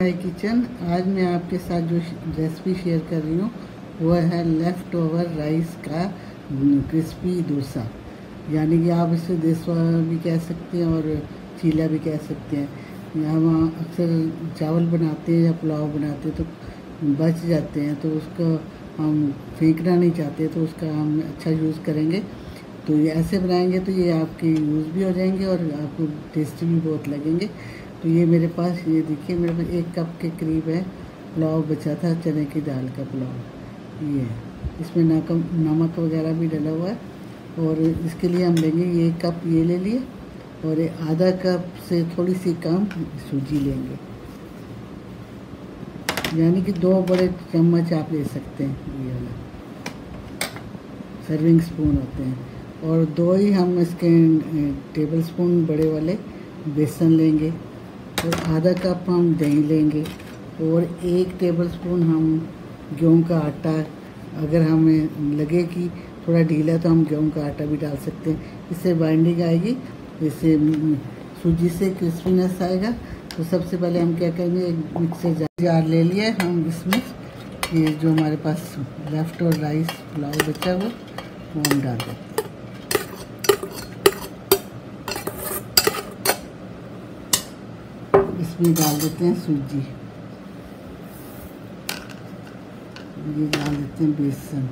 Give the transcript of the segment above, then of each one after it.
My kitchen. आज मैं आपके साथ जो रेसिपी शेयर कर रही हूँ वो है लेफ़्ट ओवर राइस का क्रिस्पी डोसा। यानी कि आप इसे देसवा भी कह सकते हैं और चीला भी कह सकते हैं। हम अक्सर चावल बनाते हैं या पुलाव बनाते हैं तो बच जाते हैं तो उसको हम फेंकना नहीं चाहते तो उसका हम अच्छा यूज़ करेंगे। तो ये ऐसे बनाएँगे तो ये आपके यूज़ भी हो जाएँगे और आपको टेस्टी भी बहुत लगेंगे। तो ये मेरे पास, ये देखिए, मेरे पास एक कप के करीब है, पुलाव बचा था, चने की दाल का पुलाव। ये इसमें नकम नमक वगैरह भी डला हुआ है, और इसके लिए हम लेंगे ये कप, ये ले लिए, और आधा कप से थोड़ी सी कम सूजी लेंगे। यानी कि दो बड़े चम्मच आप ले सकते हैं, ये वाला। सर्विंग स्पून होते हैं। और दो ही हम इसके टेबल स्पून बड़े वाले, बेसन लेंगे। और आधा कप हम दही लेंगे और एक टेबल स्पून हम गेहूँ का आटा, अगर हमें लगे कि थोड़ा ढीला तो हम गेहूँ का आटा भी डाल सकते हैं। इससे बाइंडिंग आएगी, इससे सूजी से क्रिस्पीनेस आएगा। तो सबसे पहले हम क्या करेंगे, एक मिक्सर जार ले लिया हम इसमें। ये जो हमारे पास लेफ़्ट और राइस पुलाव बचा हुआ, वो हम डाल देते हैं इसमें डाल देते हैं सूजी। ये डाल देते हैं बेसन।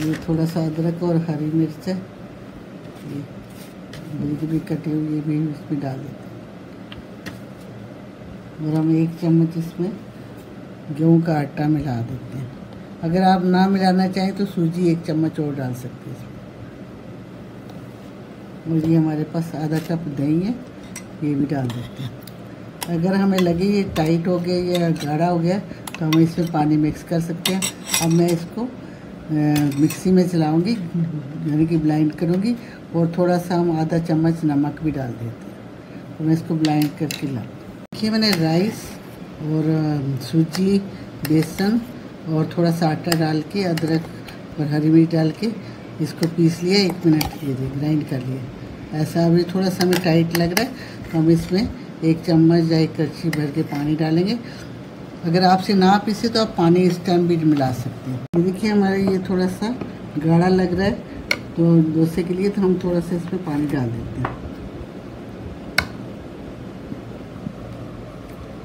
ये थोड़ा सा अदरक और हरी मिर्च है। ये बड़ी भी कटी ये भी इसमें डाल देते हैं। और हम एक चम्मच इसमें गेहूँ का आटा मिला देते हैं। अगर आप ना मिलाना चाहें तो सूजी एक चम्मच और डाल सकते हैं। इसमें और ये हमारे पास आधा कप दही है, ये भी डाल देते हैं। अगर हमें लगे ये टाइट हो गया या गाढ़ा हो गया तो हम इसमें पानी मिक्स कर सकते हैं। अब मैं इसको मिक्सी में चलाऊँगी, यानी कि ब्लाइंड करूँगी, और थोड़ा सा हम आधा चम्मच नमक भी डाल देते हैं। तो मैं इसको ब्लाइंड करके ला देखिए मैंने राइस और सूजी, बेसन और थोड़ा सा आटा डाल के, अदरक और हरी मिर्च डाल के इसको पीस लिया एक मिनट ये ग्राइंड कर लिया ऐसा अभी थोड़ा सा हमें टाइट लग रहा है। तो हम इसमें एक चम्मच या एक कच्ची भर के पानी डालेंगे। अगर आपसे ना पीसे तो आप पानी इस टाइम भी मिला सकते हैं। देखिए हमारा ये थोड़ा सा गाढ़ा लग रहा है। तो डोसे के लिए तो हम थोड़ा सा इसमें पानी डाल देते हैं।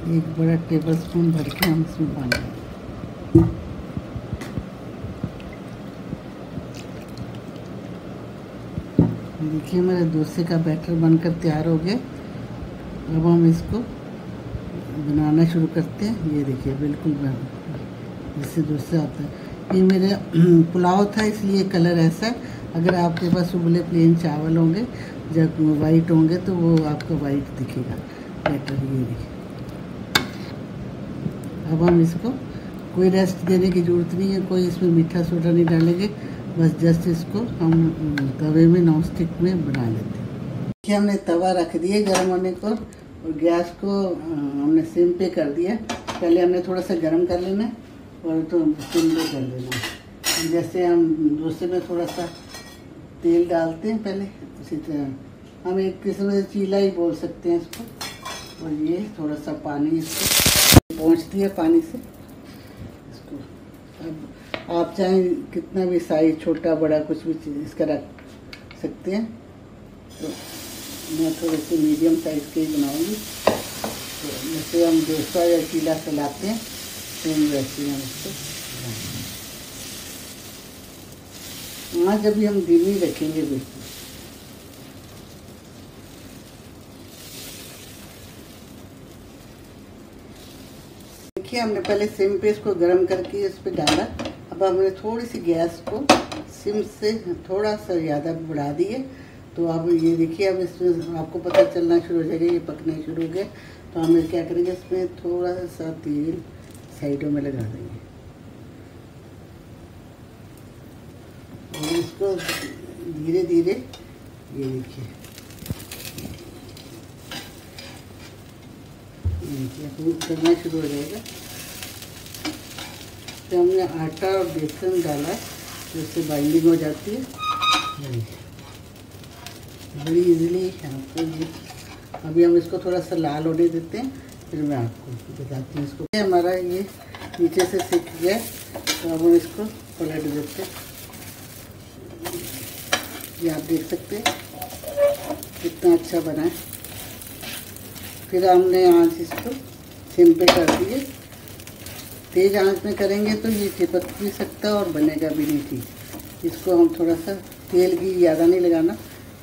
एक बड़ा टेबल स्पून भर के हम इसमें पानी देखिए, मेरे डोसे का बैटर बनकर तैयार हो गया। अब हम इसको बनाना शुरू करते हैं। ये देखिए, बिल्कुल जैसे डोसे आता है। ये मेरे पुलाव था, इसलिए कलर ऐसा है। अगर आपके पास उबले प्लेन चावल होंगे, जब वाइट होंगे तो वो आपको वाइट दिखेगा। बैटर ये देखिए। अब हम इसको कोई रेस्ट देने की ज़रूरत नहीं है, कोई इसमें मीठा सोडा नहीं डालेंगे। बस जस्ट इसको हम तवे में नॉन स्टिक में बना लेते हैं। देखिए हमने तवा रख दिया गर्म होने को और गैस को हमने सिम पे कर दिया। पहले हमने थोड़ा सा गर्म कर लेना और तो सिम पे कर लेना जैसे हम डोसे में थोड़ा सा तेल डालते हैं पहले, उसी तरह। हम एक किस्म से चीला ही बोल सकते हैं इसको। और ये थोड़ा सा पानी इसको पहुँचती है पानी से। इसको अब आप चाहें कितना भी साइज़ छोटा, बड़ा, कुछ भी चीज़ इसका रख सकते हैं। तो मैं थोड़े से मीडियम साइज़ के ही बनाऊँगी। तो जैसे हम डोसा या चीला चलाते हैं सेम वैसे हम इसको आज अभी हम धीमी रखेंगे, बिल्कुल। देखिए, हमने पहले सिम पे इसको गर्म करके इस पर डाला। अब हमने थोड़ी सी गैस को सिम से थोड़ा सा ज़्यादा बढ़ा दिए तो अब ये देखिए, अब इसमें आपको पता चलना शुरू हो जाएगा, ये पकने शुरू हो गए। तो हम क्या करेंगे, इसमें थोड़ा सा तेल साइडों में लगा देंगे। और इसको धीरे धीरे ये देखिए। ये देखिए करना शुरू हो जाएगा। तो हमने आटा और बेसन डाला जिससे बाइंडिंग हो जाती है। बड़ी इजीली आपको ये अभी हम इसको थोड़ा सा लाल होने देते हैं, फिर मैं आपको बताती हूँ इसको। हमारा ये नीचे से सीख गया तो अब हम इसको पलट देते हैं। ये आप देख सकते हैं, कितना अच्छा बना है। फिर हमने आँच इसको सिम पे कर दिए। तेज़ आँच में करेंगे तो ये चिपक भी सकता और बनेगा भी नहीं ठीक। इसको हम थोड़ा सा तेल की ज़्यादा नहीं लगाना,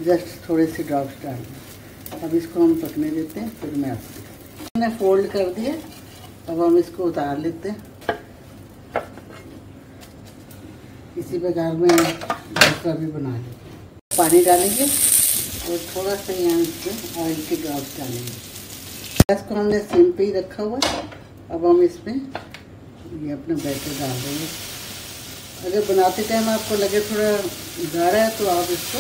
जस्ट थोड़े से ड्रॉप्स डालना। अब इसको हम पकने देते हैं, फिर मैं आपको मैंने फोल्ड कर दिया, अब हम इसको उतार लेते हैं। इसी प्रकार में दूसरा भी बना लेते हैं। पानी डालेंगे और थोड़ा सा यहाँ इसमें ऑयल के ड्रॉप्स डालेंगे। गैस को हमने सिम पे ही रखा हुआ अब हम इसमें ये अपना बैटर डाल देंगे। अगर बनाते टाइम आपको लगे थोड़ा गाढ़ा है तो आप इसको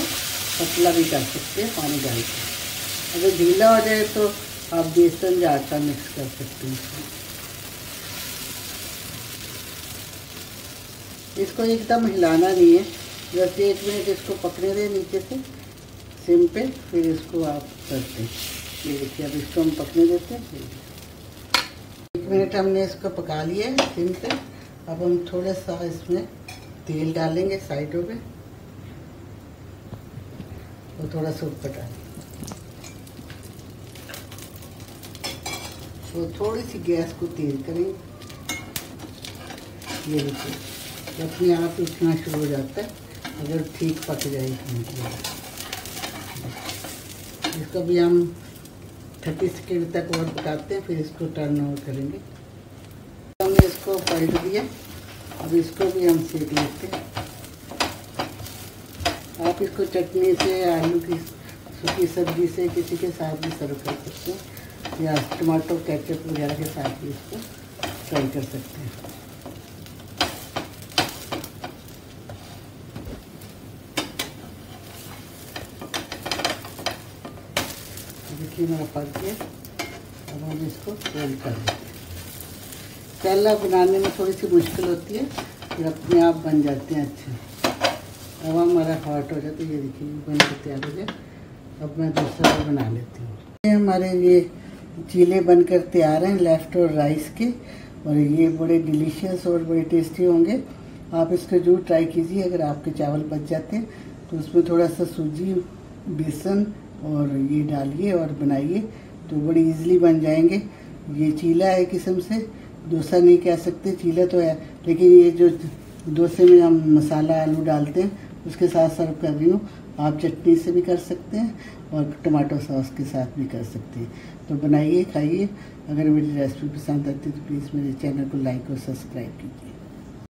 पतला भी कर सकते हैं, पानी डाल के। अगर ढीला हो जाए तो आप बेसन या आटा मिक्स कर सकते हैं इसको इसको एकदम हिलाना नहीं है। बस एक मिनट इसको पकड़े दें नीचे से, सिम पे, फिर इसको आप करते हैं। ये देखिए, अब इसको हम पकने देते हैं। मिनट हमने इसको पका लिया है सिम पे। अब हम थोड़ा सा इसमें तेल डालेंगे साइडों पे। और थोड़ा सा ऊपर डालेंगे तो थोड़ी सी गैस को तेज करेंगे ये देखिए, अपने आप उठना शुरू हो जाता है। अगर ठीक पक जाए इसको भी हम थर्टी सेकेंड तक और पकाते हैं, फिर इसको टर्न ओवर करेंगे। हमने इसको पलट दिया। अब इसको भी हम सेक लेते हैं। आप इसको चटनी से, आलू की सूखी सब्ज़ी से, किसी के साथ भी सर्व कर सकते हैं। या टमाटो केचप वगैरह के साथ भी इसको सर्व कर सकते हैं। देखिए मेरा पक गया अब हम इसको फोल्ड कर हैं। केला बनाने में थोड़ी सी मुश्किल होती है, फिर अपने आप बन जाते हैं अच्छे। अब हमारा हॉट हो जाता है, ये देखिए बन के तैयार हो जाए अब मैं दूसरा बना लेती हूँ। हमारे ये चीले बनकर तैयार हैं लेफ़्ट और राइस के, और ये बड़े डिलीशियस और बड़े टेस्टी होंगे। आप इसको ज़रूर ट्राई कीजिए, अगर आपके चावल बच जाते हैं तो उसमें थोड़ा सा सूजी, बेसन और ये डालिए और बनाइए तो बड़ी इजीली बन जाएँगे। ये चीला है किस्म से, डोसा नहीं कह सकते, चीला तो है, लेकिन ये जो डोसे में हम मसाला आलू डालते हैं, उसके साथ सर्व कर रही हूँ, आप चटनी से भी कर सकते हैं और टमाटो सॉस के साथ भी कर सकते हैं। तो बनाइए, खाइए। अगर मेरी रेसिपी पसंद आती है तो प्लीज़ मेरे चैनल को लाइक और सब्सक्राइब कीजिए।